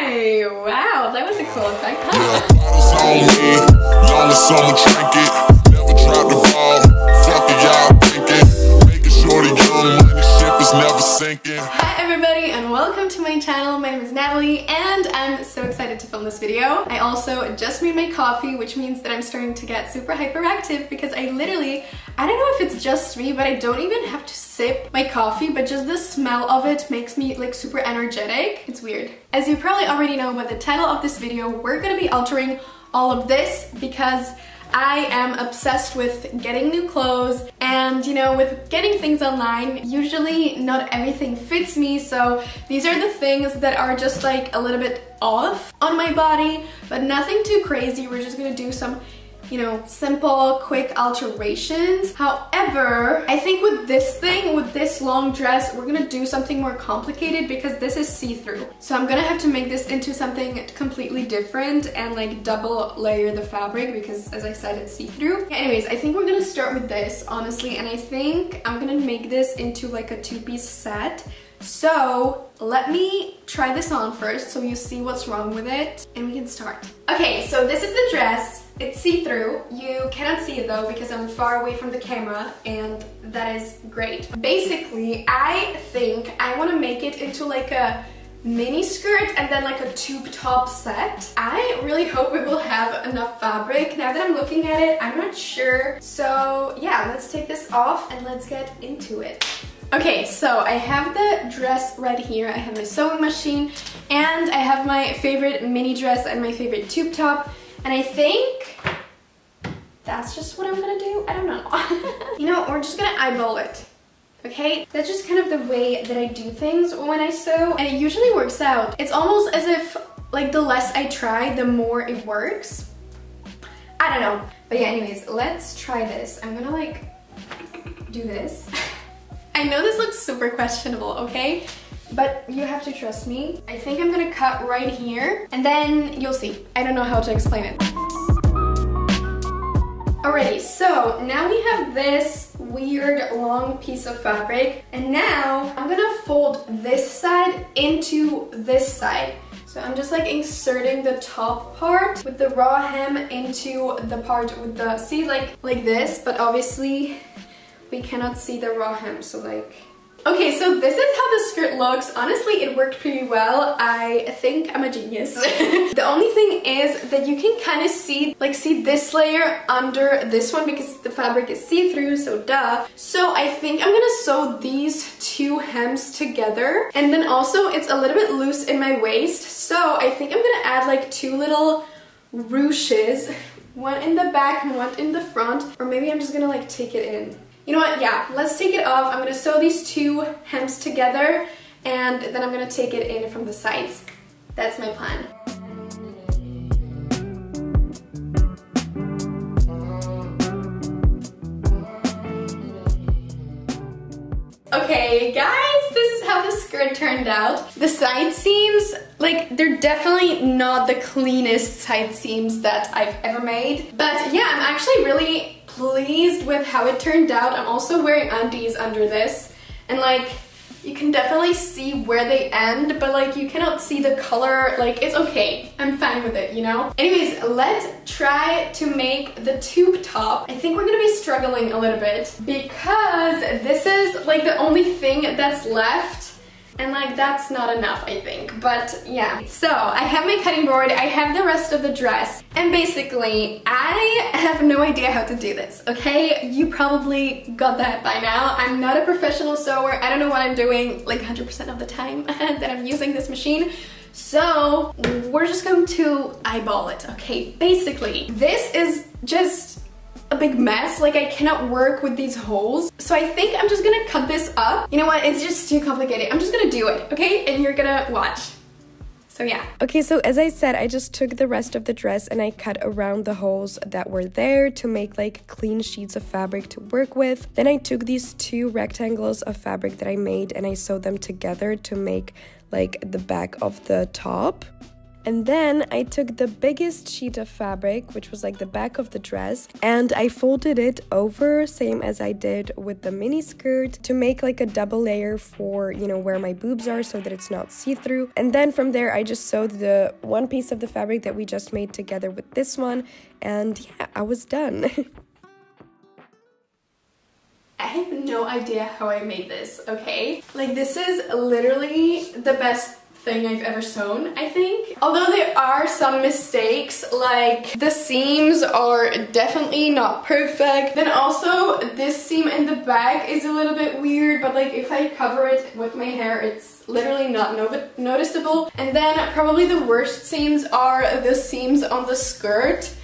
Wow, that was a cool effect. Yeah, is never sinking. Hi everybody and welcome to my channel. My name is Natalie and I'm so excited to film this video. I also just made my coffee which means that I'm starting to get super hyperactive because I literally, I don't know if it's just me but I don't even have to sip my coffee but just the smell of it makes me like super energetic. It's weird. As you probably already know by the title of this video, we're gonna be altering all of this because I am obsessed with getting new clothes and you know with getting things online usually not everything fits me so these are the things that are just like a little bit off on my body but nothing too crazy. We're just gonna do some you know, simple, quick alterations. However, I think with this thing, with this long dress, we're gonna do something more complicated because this is see-through. So I'm gonna have to make this into something completely different and like double layer the fabric because as I said, it's see-through. Anyways, I think we're gonna start with this, honestly, and I think I'm gonna make this into like a two-piece set. So let me try this on first so you see what's wrong with it and we can start. Okay, so this is the dress. It's see-through. You cannot see it though because I'm far away from the camera and that is great. Basically, I think I want to make it into like a mini skirt and then like a tube top set. I really hope it will have enough fabric. Now that I'm looking at it, I'm not sure. So yeah, let's take this off and let's get into it. Okay, so I have the dress right here. I have my sewing machine and I have my favorite mini dress and my favorite tube top. And I think that's just what I'm gonna do. I don't know. you know, we're just gonna eyeball it. Okay, that's just kind of the way that I do things when I sew and it usually works out. It's almost as if like the less I try, the more it works. I don't know. But yeah, anyways, let's try this. I'm gonna like do this. I know this looks super questionable, okay? But you have to trust me. I think I'm gonna cut right here and then you'll see. I don't know how to explain it. Alrighty, so now we have this weird long piece of fabric and now I'm gonna fold this side into this side. So I'm just like inserting the top part with the raw hem into the part with the, see like, like this, but obviously we cannot see the raw hem, so like... Okay, so this is how the skirt looks. Honestly, it worked pretty well. I think I'm a genius. the only thing is that you can kind of see, like see this layer under this one because the fabric is see-through, so duh. So I think I'm gonna sew these two hems together. And then also it's a little bit loose in my waist. So I think I'm gonna add like two little ruches, one in the back and one in the front. Or maybe I'm just gonna like take it in. You know what, yeah, let's take it off. I'm gonna sew these two hems together and then I'm gonna take it in from the sides. That's my plan. Okay, guys, this is how the skirt turned out. The side seams, like, they're definitely not the cleanest side seams that I've ever made. But yeah, I'm actually really pleased with how it turned out. I'm also wearing undies under this. And like you can definitely see where they end but like you cannot see the color. Like it's okay. I'm fine with it you know? Anyways let's try to make the tube top. I think we're gonna be struggling a little bit because this is like the only thing that's left and like that's not enough I think. But yeah. So I have my cutting board I have the rest of the dress and basically I have no idea how to do this okay? You probably got that by now. I'm not a professional sewer. I don't know what I'm doing like 100% of the time that I'm using this machine. So we're just going to eyeball it okay? Basically this is just a big mess. Like I cannot work with these holes. So I think I'm just gonna cut this up. You know what? It's just too complicated. I'm just gonna do it, okay? And you're gonna watch. So yeah. Okay, so as I said, I just took the rest of the dress and I cut around the holes that were there to make like clean sheets of fabric to work with. Then I took these two rectangles of fabric that I made and I sewed them together to make like the back of the top. And then I took the biggest sheet of fabric, which was like the back of the dress, and I folded it over, same as I did with the mini skirt, to make like a double layer for, you know, where my boobs are so that it's not see-through. And then from there, I just sewed the one piece of the fabric that we just made together with this one, and yeah, I was done. I have no idea how I made this, okay? Like this is literally the best thing I've ever sewn, I think. Although there are some mistakes, like the seams are definitely not perfect. Then also this seam in the back is a little bit weird, but like if I cover it with my hair, it's literally not no noticeable. And then probably the worst seams are the seams on the skirt.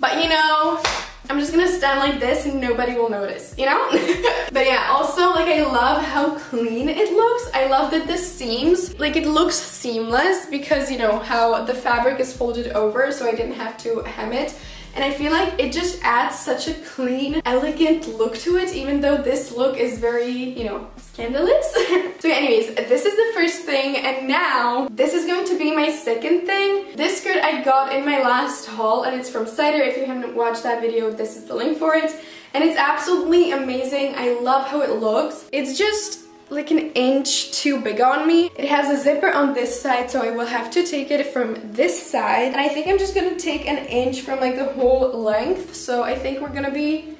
But you know, I'm just gonna stand like this and nobody will notice, you know? but yeah, also like I love how clean it looks. I love that the seams, like it looks seamless because you know how the fabric is folded over so I didn't have to hem it. And I feel like it just adds such a clean, elegant look to it, even though this look is very, you know, scandalous. so anyways, this is the first thing, and now this is going to be my second thing. This skirt I got in my last haul, and it's from Cider. If you haven't watched that video, this is the link for it. And it's absolutely amazing. I love how it looks. It's just like an inch too big on me. It has a zipper on this side, so I will have to take it from this side. And I think I'm just gonna take an inch from like the whole length. So I think we're gonna be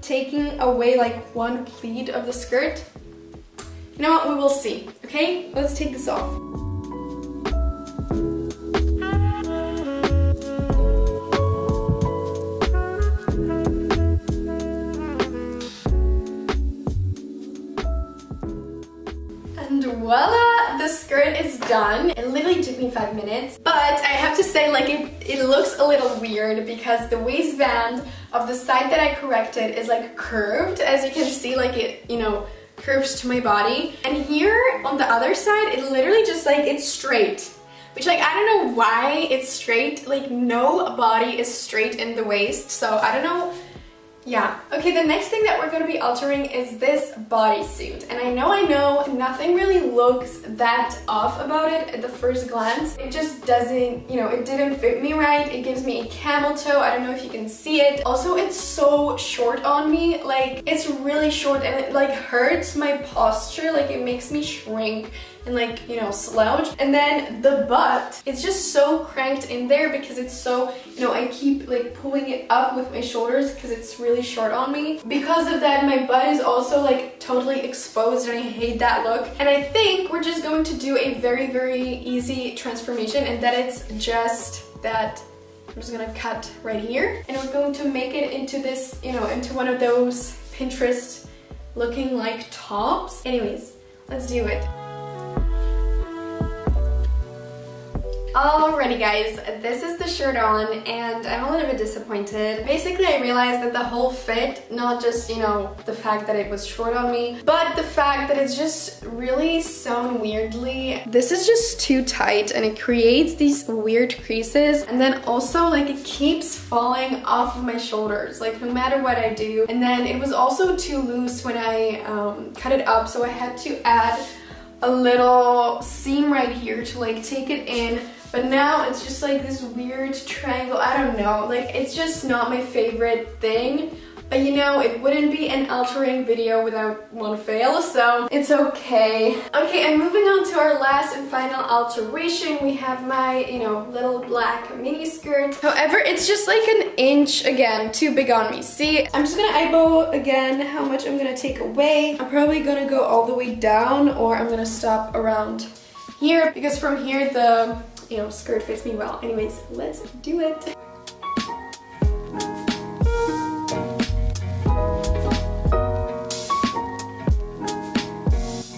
taking away like one pleat of the skirt. You know what, we will see, okay? Let's take this off. Voila, the skirt is done. It literally took me five minutes, but I have to say like it, it looks a little weird because the waistband of the side that I corrected is like curved. As you can see, like it, you know, curves to my body. And here on the other side, it literally just like, it's straight. Which like, I don't know why it's straight. Like no body is straight in the waist. So I don't know yeah. Okay, the next thing that we're going to be altering is this bodysuit. And I know, I know, nothing really looks that off about it at the first glance. It just doesn't, you know, it didn't fit me right. It gives me a camel toe. I don't know if you can see it. Also, it's so short on me. Like, it's really short and it like hurts my posture. Like, it makes me shrink and like, you know, slouch. And then the butt, it's just so cranked in there because it's so, you know, I keep like pulling it up with my shoulders because it's really short on me. Because of that, my butt is also like totally exposed and I hate that look. And I think we're just going to do a very, very easy transformation and that it's just that I'm just gonna cut right here and we're going to make it into this, you know, into one of those Pinterest looking like tops. Anyways, let's do it. Alrighty guys, this is the shirt on and I'm a little bit disappointed. Basically I realized that the whole fit, not just, you know, the fact that it was short on me, but the fact that it's just really sewn weirdly. This is just too tight and it creates these weird creases and then also like it keeps falling off of my shoulders, like no matter what I do. And then it was also too loose when I um, cut it up so I had to add a little seam right here to like take it in but now it's just like this weird triangle. I don't know. Like it's just not my favorite thing. But you know, it wouldn't be an altering video without one fail, so it's okay. Okay, and moving on to our last and final alteration, we have my, you know, little black mini skirt. However, it's just like an inch, again, too big on me. See, I'm just gonna eyeball again how much I'm gonna take away. I'm probably gonna go all the way down or I'm gonna stop around here because from here the you know, skirt fits me well. Anyways, let's do it.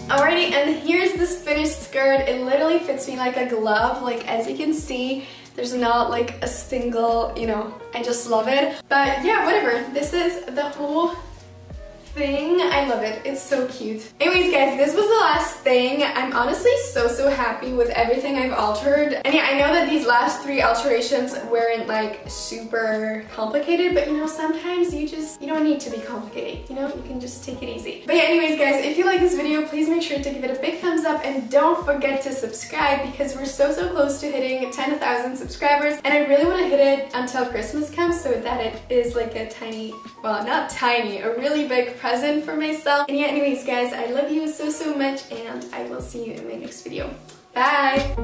Alrighty, and here's this finished skirt. It literally fits me like a glove. Like, as you can see, there's not like a single, you know, I just love it. But yeah, whatever. This is the whole thing. I love it. It's so cute. Anyways, guys, this was the last thing. I'm honestly so, so happy with everything I've altered. And yeah, I know that these last three alterations weren't like super complicated, but you know, sometimes you just, you don't need to be complicated. You know, you can just take it easy. But yeah, anyways, guys, if you like this video, please make sure to give it a big thumbs up and don't forget to subscribe because we're so, so close to hitting 10,000 subscribers. And I really want to hit it until Christmas comes so that it is like a tiny, well, not tiny, a really big present for myself. And yeah, anyways guys, I love you so, so much and I will see you in my next video. Bye!